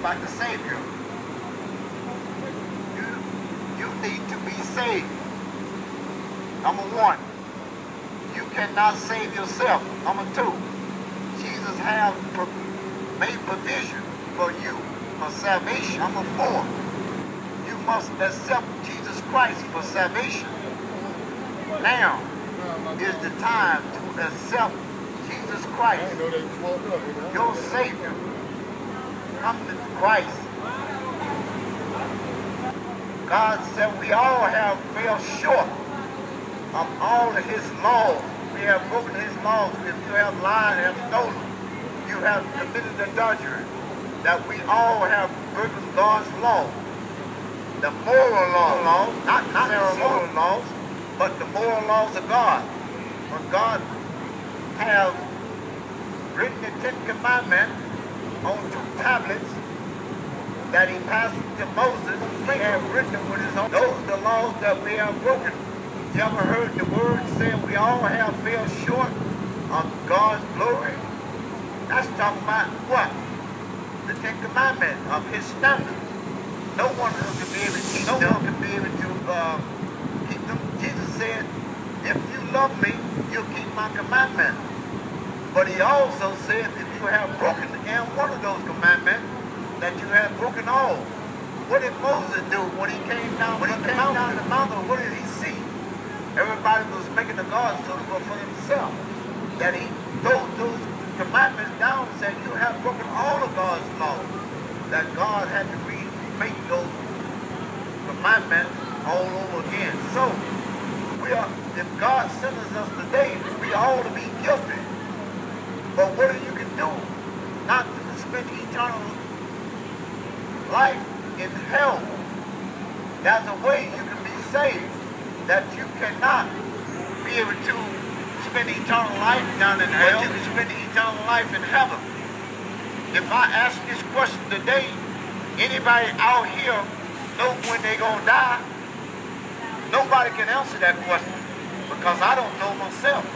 about the Savior. You, you need to be saved. Number one, you cannot save yourself. Number two, Jesus has made provision for you for salvation. Number four, you must accept Jesus Christ for salvation. Now is the time to accept Jesus Christ, your Savior. Come to Christ. God said we all have fell short of all of his laws. We have broken his laws. If you have lied, have stolen, you have committed the adultery. That we all have broken God's law. The moral law, laws, not, not ceremonial laws, but the moral laws of God. When God have written the Ten Commandments on two tablets that he passed to Moses, he have written with his own. Those are the laws that we have broken. You ever heard the word say we all have fell short of God's glory? That's talking about what? The Ten Commandments of his standards. No one can be able to keep no them. one can be able to uh, keep them. Jesus said, if you love me, you'll keep my commandments. But he also said if you have broken and one of those commandments, that you have broken all. What did Moses do when he came down when he came mountain? down the mountain? What did he see? Everybody was making the gods suitable for himself. That he those those commandments down said you have broken all of God's laws. That God had to remake those commandments all over again. So we are if God sentenced us today, we all to be guilty. But what you can do, not to spend eternal life in hell. There's a way you can be saved that you cannot be able to spend eternal life down in hell. you can spend eternal life in heaven. If I ask this question today, anybody out here know when they're going to die? Nobody can answer that question because I don't know myself.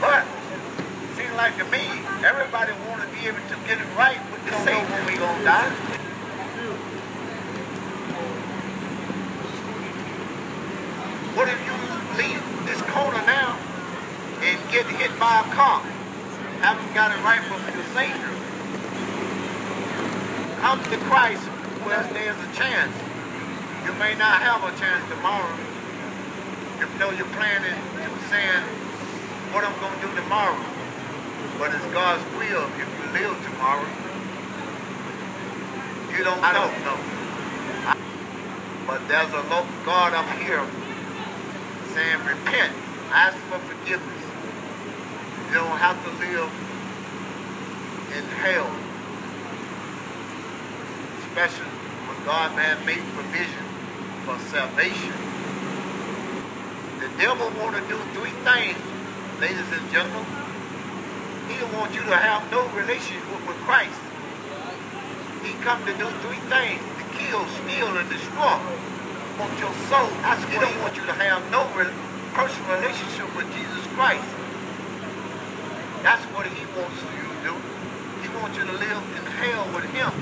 But like to me, everybody want to be able to get it right with the Savior when we gonna die. What if you leave this corner now and get hit by a car? Haven't got it right with the Savior. Come to Christ where there's a chance. You may not have a chance tomorrow. If you know you're planning to saying what I'm gonna do tomorrow. But it's God's will if you live tomorrow. You don't I don't know. But there's a local God up here saying repent, ask for forgiveness. You don't have to live in hell. Especially when God man made provision for salvation. The devil want to do three things, ladies and gentlemen. He don't want you to have no relationship with Christ. He come to do three things, to kill, steal, and destroy. Want your soul. That's he don't want you to have no personal relationship with Jesus Christ. That's what he wants you to do. He wants you to live in hell with him.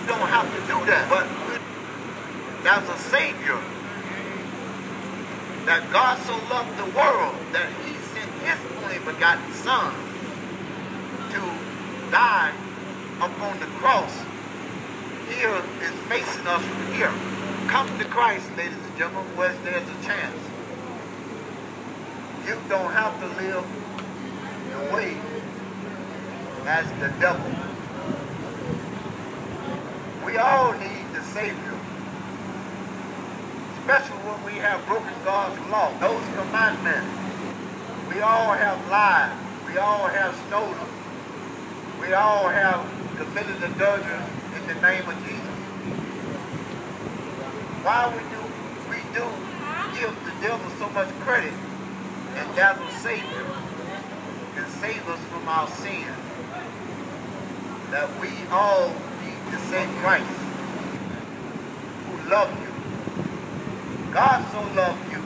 You don't have to do that. But there's a Savior. That God so loved the world that he sent his only begotten Son died upon the cross here is facing us from here. Come to Christ, ladies and gentlemen, where there's a chance. You don't have to live the way as the devil. We all need the Savior. Especially when we have broken God's law, those commandments. We all have lied. We all have stolen. We all have committed adultery in the name of Jesus. Why we do we do give the devil so much credit and that's a Savior can save us from our sin. That we all need the same Christ who loved you. God so loved you.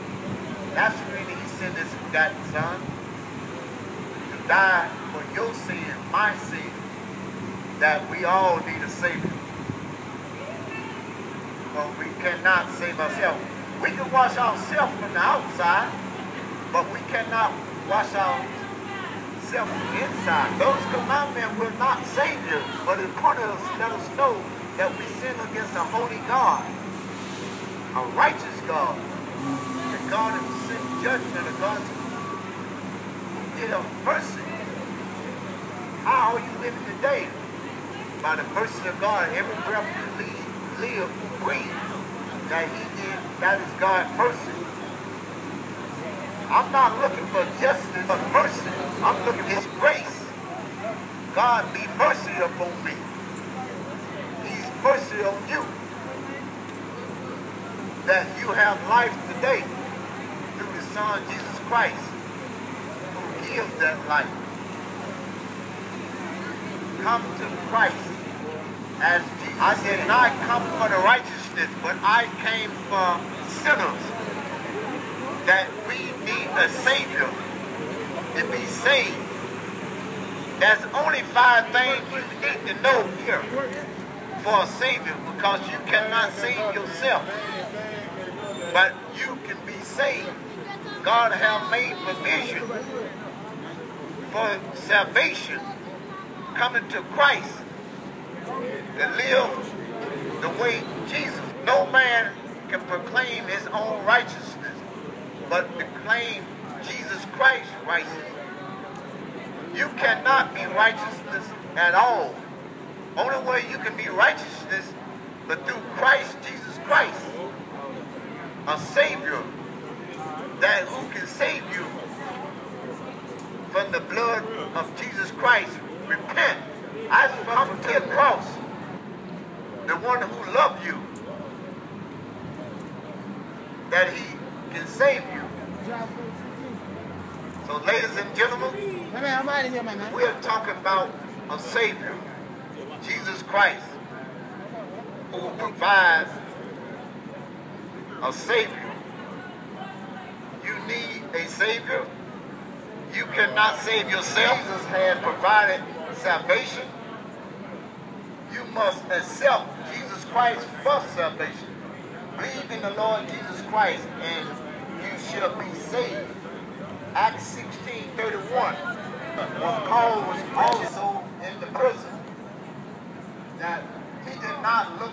That's really he sent his forgotten son to die for your sin, my sin, that we all need a Savior. But we cannot save ourselves. We can wash ourselves from the outside, but we cannot wash ourselves from the inside. Those commandments will not save you, but it point us, let us know that we sin against a holy God, a righteous God, a God of sin judgment, a God who did a mercy. How are you living today? By the mercy of God, every breath you live, live breathe, that he did, that is God's mercy. I'm not looking for justice, but mercy. I'm looking for his grace. God be mercy upon me. He's mercy on you. That you have life today through the Son, Jesus Christ, gives that life. Come to Christ as Jesus. I did not come for the righteousness, but I came for sinners. That we need a Savior to be saved. There's only five things you need to know here for a Savior because you cannot save yourself. But you can be saved. God have made provision for salvation coming to Christ to live the way Jesus. No man can proclaim his own righteousness, but proclaim Jesus Christ's righteousness. You cannot be righteousness at all. Only way you can be righteousness, but through Christ Jesus Christ, a Savior that who can save you from the blood of Jesus Christ. Repent. I come to the cross. The one who loved you. That he can save you. So ladies and gentlemen, man. we're talking about a Savior, Jesus Christ, who provides a Savior. You need a Savior. You cannot save yourself. Jesus has provided salvation. You must accept Jesus Christ for salvation. Believe in the Lord Jesus Christ and you shall be saved. Acts 16, 31. When Paul was also in the prison, that he did not look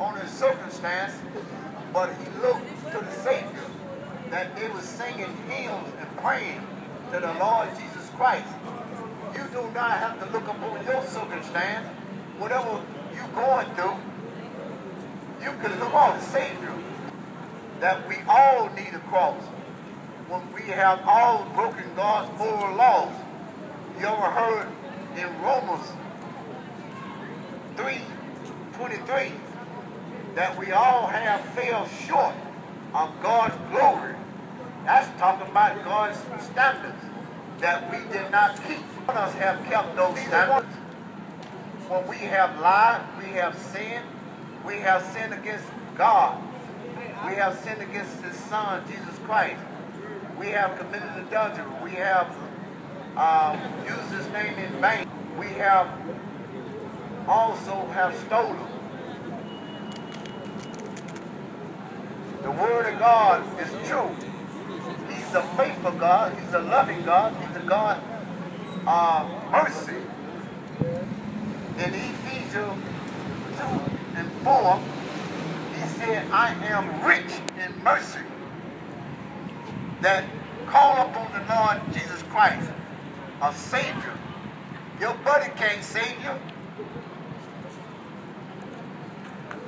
on his circumstance, but he looked to the Savior, that they were singing hymns and praying to the Lord Jesus Christ. You do not have to look upon your circumstance, whatever you're going through, you can look on the Savior. That we all need a cross. When we have all broken God's moral laws. You ever heard in Romans 3, 23, that we all have fell short of God's glory. That's talking about God's standards that we did not keep. None of us have kept those standards. When we have lied, we have sinned, we have sinned against God. We have sinned against His Son, Jesus Christ. We have committed adultery. We have um, used His name in vain. We have also have stolen. The Word of God is true. He's a faithful God. He's a loving God. He's a God of mercy. In Ephesians 2 and 4, he said, I am rich in mercy. That call upon the Lord Jesus Christ, a Savior. Your buddy can't save you.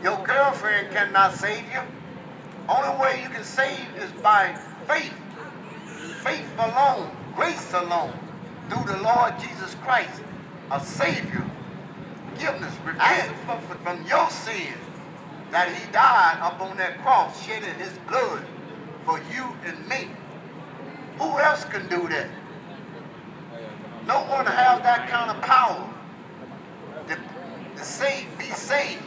Your girlfriend cannot save you. Only way you can save is by faith. Faith alone, grace alone, through the Lord Jesus Christ, a Savior. Forgiveness, repent from, from your sins, that He died upon that cross, shedding His blood for you and me. Who else can do that? No one has that kind of power to, to save, be saved.